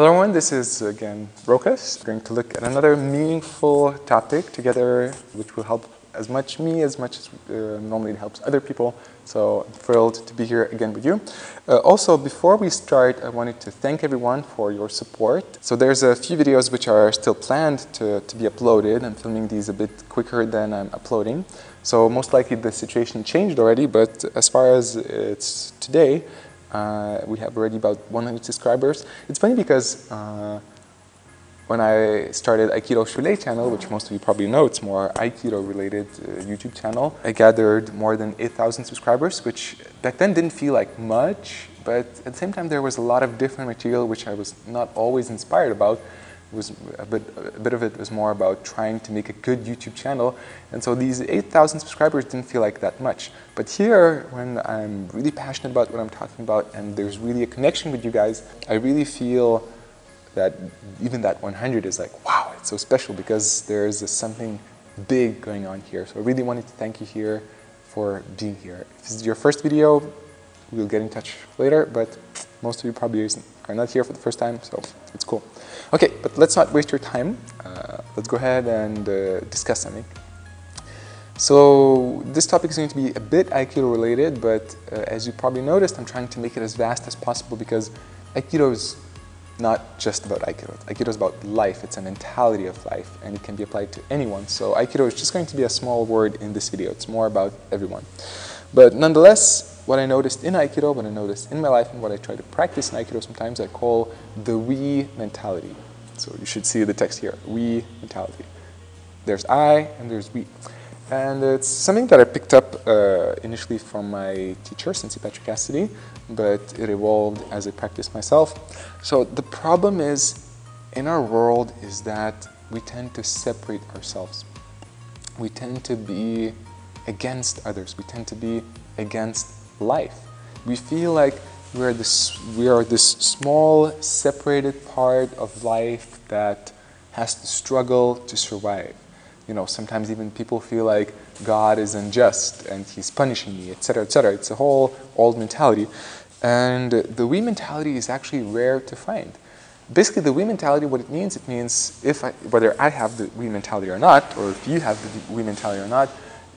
Hello everyone, this is again Rokas. We're going to look at another meaningful topic together which will help as much me as much as uh, normally it helps other people. So I'm thrilled to be here again with you. Uh, also, before we start, I wanted to thank everyone for your support. So there's a few videos which are still planned to, to be uploaded. I'm filming these a bit quicker than I'm uploading. So most likely the situation changed already, but as far as it's today, uh, we have already about 100 subscribers. It's funny because uh, when I started Aikido Shule channel, which most of you probably know, it's more Aikido related uh, YouTube channel, I gathered more than 8,000 subscribers, which back then didn't feel like much, but at the same time there was a lot of different material which I was not always inspired about. Was a bit, a bit of it was more about trying to make a good YouTube channel. And so these 8,000 subscribers didn't feel like that much. But here, when I'm really passionate about what I'm talking about and there's really a connection with you guys, I really feel that even that 100 is like, wow, it's so special because there's something big going on here. So I really wanted to thank you here for being here. If this is your first video, we'll get in touch later, but most of you probably are not here for the first time, so it's cool. Okay, but let's not waste your time. Uh, let's go ahead and uh, discuss something. So this topic is going to be a bit Aikido related, but uh, as you probably noticed, I'm trying to make it as vast as possible because Aikido is not just about Aikido. Aikido is about life. It's a mentality of life, and it can be applied to anyone. So Aikido is just going to be a small word in this video. It's more about everyone. But nonetheless, what I noticed in Aikido, what I noticed in my life, and what I try to practice in Aikido sometimes, I call the we mentality. So you should see the text here, we mentality. There's I and there's we. And it's something that I picked up uh, initially from my teacher, Sensei Patrick Cassidy, but it evolved as I practiced myself. So the problem is, in our world, is that we tend to separate ourselves. We tend to be against others. We tend to be against life. We feel like we're this, we are this small, separated part of life that has to struggle to survive you know, sometimes even people feel like God is unjust and he's punishing me, etc., etc. It's a whole old mentality. And the we mentality is actually rare to find. Basically, the we mentality, what it means, it means if I, whether I have the we mentality or not, or if you have the we mentality or not,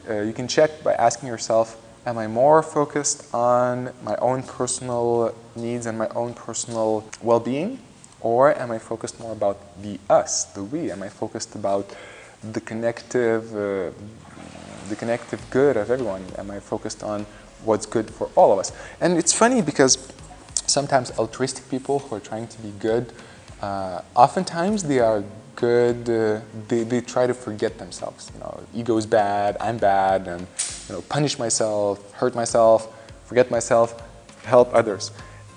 uh, you can check by asking yourself, am I more focused on my own personal needs and my own personal well-being? Or am I focused more about the us, the we? Am I focused about the connective, uh, the connective good of everyone? Am I focused on what's good for all of us? And it's funny because sometimes altruistic people who are trying to be good, uh, oftentimes they are good, uh, they, they try to forget themselves. You know, ego is bad, I'm bad, and know, punish myself, hurt myself, forget myself, help others.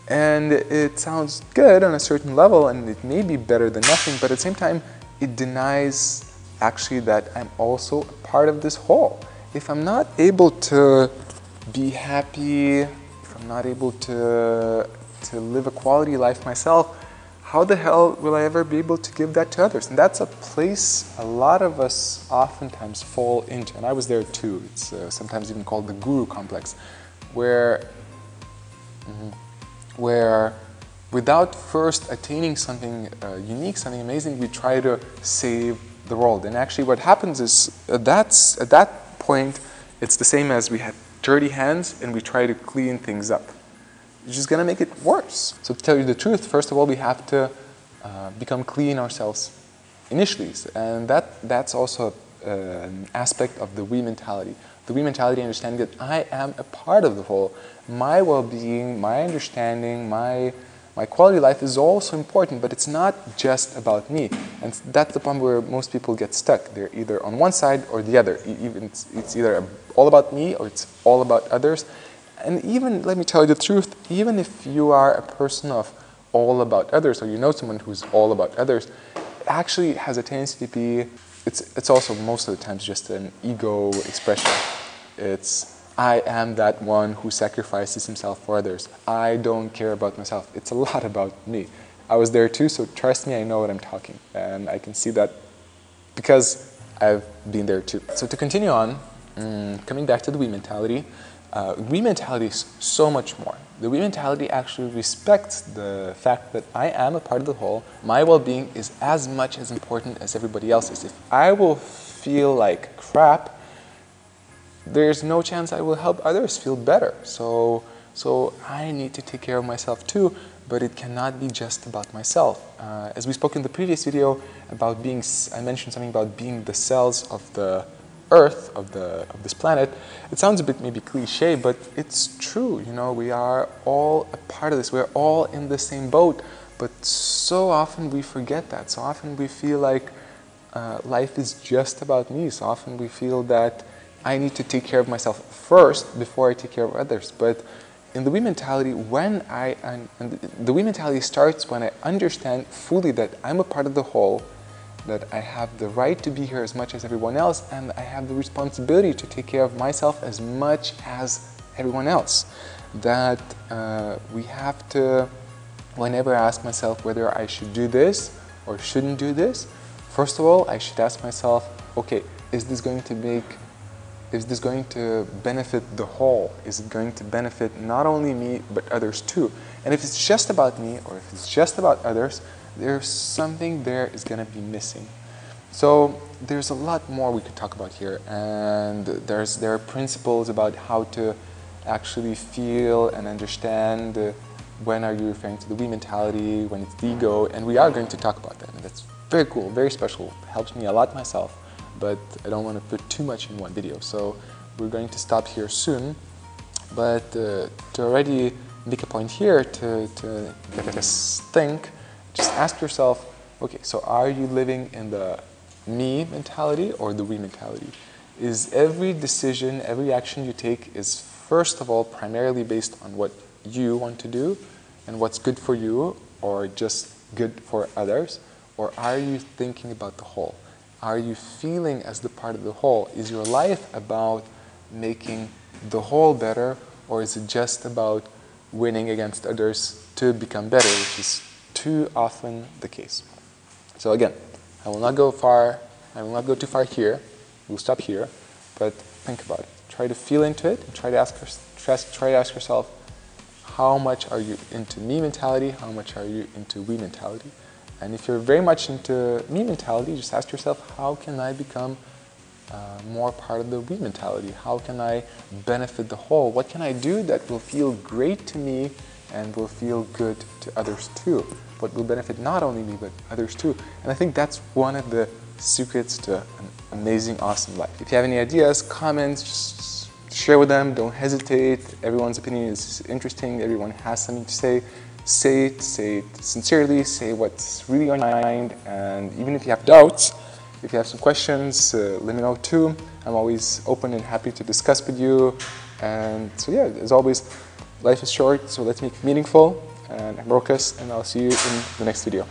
And it sounds good on a certain level, and it may be better than nothing, but at the same time, it denies actually that I'm also a part of this whole. If I'm not able to be happy, if I'm not able to, to live a quality life myself, how the hell will I ever be able to give that to others? And that's a place a lot of us oftentimes fall into. And I was there too. It's uh, sometimes even called the guru complex, where, mm, where without first attaining something uh, unique, something amazing, we try to save the world. And actually what happens is uh, that's, at that point, it's the same as we had dirty hands and we try to clean things up. It's just going to make it worse. So to tell you the truth, first of all, we have to uh, become clean ourselves initially. And that, that's also uh, an aspect of the we mentality. The we mentality understanding that I am a part of the whole. My well-being, my understanding, my my quality of life is also important, but it's not just about me. And that's the point where most people get stuck. They're either on one side or the other. Even it's either all about me or it's all about others. And even, let me tell you the truth, even if you are a person of all about others or you know someone who's all about others, it actually has a tendency to be, it's, it's also most of the times just an ego expression. It's I am that one who sacrifices himself for others. I don't care about myself. It's a lot about me. I was there too, so trust me, I know what I'm talking. And I can see that because I've been there too. So to continue on, um, coming back to the we mentality, Uh, we mentality is so much more. The we mentality actually respects the fact that I am a part of the whole. My well-being is as much as important as everybody else's. If I will feel like crap, there's no chance I will help others feel better. So, so I need to take care of myself too, but it cannot be just about myself. Uh, as we spoke in the previous video about being, I mentioned something about being the cells of the Earth, of, the, of this planet. It sounds a bit maybe cliche, but it's true. You know, we are all a part of this. We're all in the same boat, but so often we forget that. So often we feel like uh, life is just about me. So often we feel that I need to take care of myself first before I take care of others. But in the we mentality, when I, and the we mentality starts when I understand fully that I'm a part of the whole, that I have the right to be here as much as everyone else, and I have the responsibility to take care of myself as much as everyone else. That uh, we have to, whenever I ask myself whether I should do this or shouldn't do this, first of all, I should ask myself, okay, is this going to make is this going to benefit the whole? Is it going to benefit not only me, but others too? And if it's just about me, or if it's just about others, there's something there is going to be missing. So there's a lot more we could talk about here, and there's, there are principles about how to actually feel and understand uh, when are you referring to the we mentality, when it's the ego, and we are going to talk about that. And that's very cool, very special, helps me a lot myself but I don't want to put too much in one video. So we're going to stop here soon. But uh, to already make a point here to, to us think, just ask yourself, okay, so are you living in the me mentality or the we mentality? Is every decision, every action you take is first of all primarily based on what you want to do and what's good for you or just good for others? Or are you thinking about the whole? are you feeling as the part of the whole? Is your life about making the whole better, or is it just about winning against others to become better, which is too often the case? So again, I will not go far, I will not go too far here, we'll stop here, but think about it. Try to feel into it, and try to ask, try to ask yourself, how much are you into me mentality, how much are you into we mentality? And if you're very much into me mentality, just ask yourself, how can I become uh, more part of the we mentality? How can I benefit the whole? What can I do that will feel great to me and will feel good to others too? What will benefit not only me, but others too? And I think that's one of the secrets to an amazing, awesome life. If you have any ideas, comments, just share with them. Don't hesitate. Everyone's opinion is interesting. Everyone has something to say say it, say it sincerely, say what's really on your mind, and even if you have doubts, if you have some questions, uh, let me know too. I'm always open and happy to discuss with you. And so yeah, as always, life is short, so let's make it meaningful. And I'm Rokas, and I'll see you in the next video.